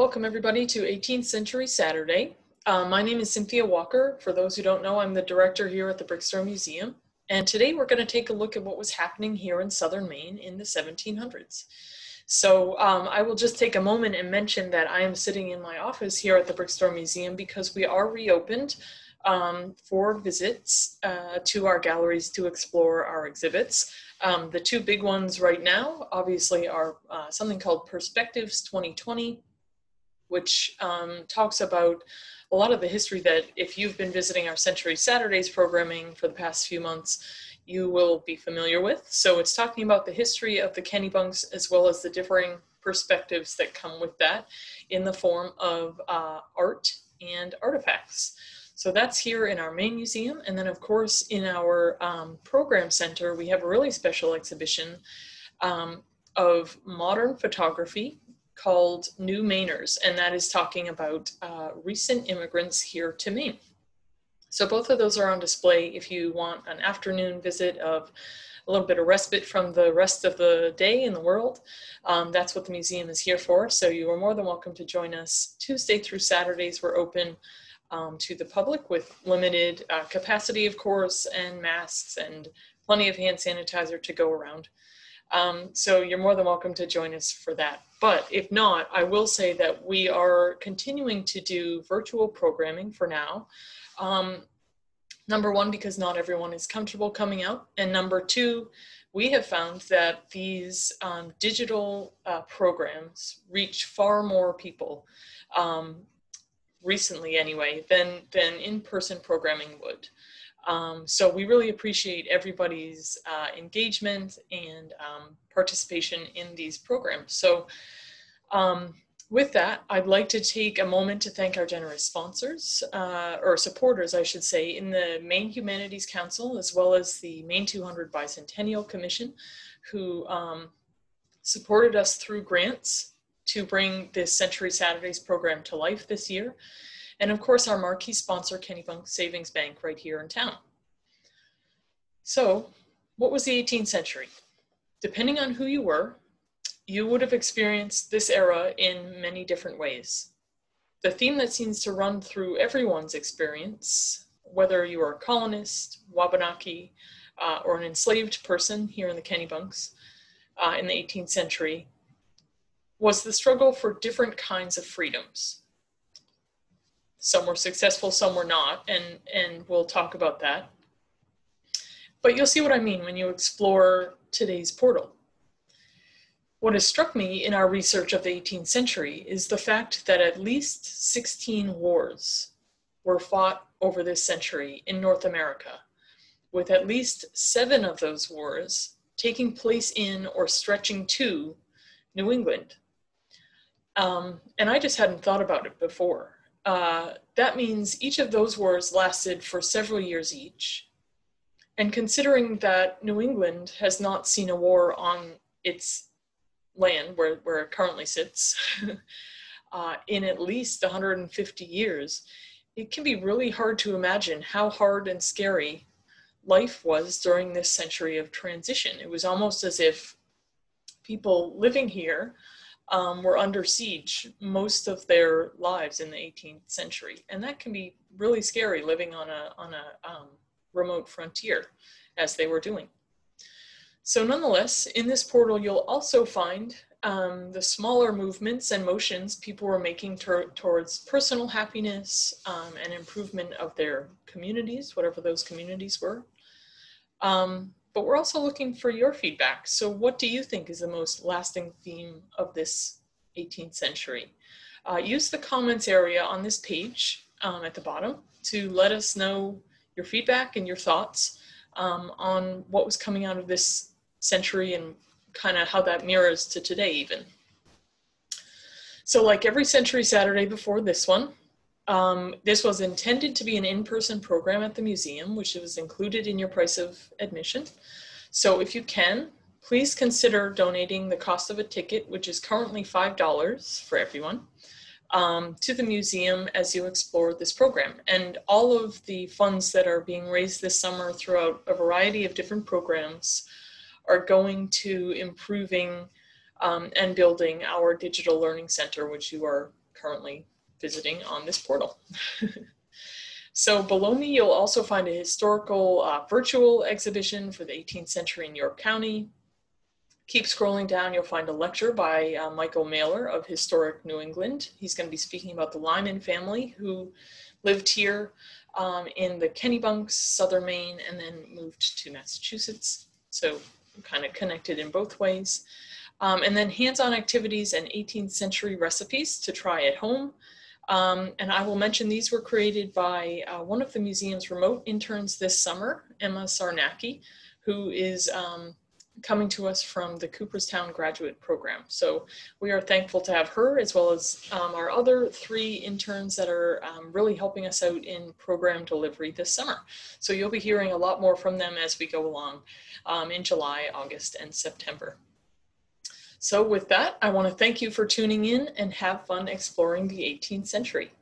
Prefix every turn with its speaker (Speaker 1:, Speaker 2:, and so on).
Speaker 1: Welcome everybody to 18th Century Saturday. Uh, my name is Cynthia Walker. For those who don't know, I'm the director here at the Brick Store Museum. And today we're going to take a look at what was happening here in southern Maine in the 1700s. So um, I will just take a moment and mention that I am sitting in my office here at the Brick Store Museum because we are reopened um, for visits uh, to our galleries to explore our exhibits. Um, the two big ones right now, obviously, are uh, something called Perspectives 2020, which um, talks about a lot of the history that if you've been visiting our Century Saturdays programming for the past few months, you will be familiar with. So it's talking about the history of the Kennebunks as well as the differing perspectives that come with that in the form of uh, art and artifacts. So that's here in our main museum. And then of course in our um, program center, we have a really special exhibition um, of modern photography called New Mainers, and that is talking about uh, recent immigrants here to Maine. So both of those are on display if you want an afternoon visit of a little bit of respite from the rest of the day in the world. Um, that's what the museum is here for. So you are more than welcome to join us. Tuesday through Saturdays, we're open um, to the public with limited uh, capacity, of course, and masks and plenty of hand sanitizer to go around. Um, so you're more than welcome to join us for that. But if not, I will say that we are continuing to do virtual programming for now. Um, number one, because not everyone is comfortable coming out. And number two, we have found that these um, digital uh, programs reach far more people um, recently anyway than than in-person programming would. Um, so we really appreciate everybody's uh, engagement and um, participation in these programs. So um, with that, I'd like to take a moment to thank our generous sponsors, uh, or supporters, I should say, in the Maine Humanities Council, as well as the Maine 200 Bicentennial Commission, who um, supported us through grants to bring this Century Saturdays program to life this year. And of course, our marquee sponsor, Kennebunk Savings Bank, right here in town. So, what was the 18th century? Depending on who you were, you would have experienced this era in many different ways. The theme that seems to run through everyone's experience, whether you are a colonist, Wabanaki, uh, or an enslaved person here in the Kennebunks uh, in the 18th century, was the struggle for different kinds of freedoms. Some were successful, some were not, and, and we'll talk about that. But you'll see what I mean when you explore today's portal. What has struck me in our research of the 18th century is the fact that at least 16 wars were fought over this century in North America, with at least seven of those wars taking place in or stretching to New England. Um, and I just hadn't thought about it before. Uh, that means each of those wars lasted for several years each. And considering that New England has not seen a war on its land where, where it currently sits uh, in at least 150 years, it can be really hard to imagine how hard and scary life was during this century of transition. It was almost as if people living here um, were under siege most of their lives in the 18th century, and that can be really scary living on a on a um, remote frontier, as they were doing. So, nonetheless, in this portal, you'll also find um, the smaller movements and motions people were making towards personal happiness um, and improvement of their communities, whatever those communities were. Um, but we're also looking for your feedback. So what do you think is the most lasting theme of this 18th century? Uh, use the comments area on this page um, at the bottom to let us know your feedback and your thoughts um, on what was coming out of this century and kind of how that mirrors to today even. So like every century Saturday before this one, um, this was intended to be an in-person program at the museum, which was included in your price of admission. So if you can, please consider donating the cost of a ticket, which is currently $5 for everyone, um, to the museum as you explore this program. And all of the funds that are being raised this summer throughout a variety of different programs are going to improving um, and building our digital learning center, which you are currently visiting on this portal. so below me, you'll also find a historical uh, virtual exhibition for the 18th century in York County. Keep scrolling down, you'll find a lecture by uh, Michael Mailer of Historic New England. He's going to be speaking about the Lyman family who lived here um, in the Kennebunks, southern Maine, and then moved to Massachusetts. So kind of connected in both ways. Um, and then hands-on activities and 18th century recipes to try at home. Um, and I will mention these were created by uh, one of the museum's remote interns this summer, Emma Sarnacki, who is um, coming to us from the Cooperstown graduate program. So we are thankful to have her as well as um, our other three interns that are um, really helping us out in program delivery this summer. So you'll be hearing a lot more from them as we go along um, in July, August, and September. So with that, I want to thank you for tuning in and have fun exploring the 18th century.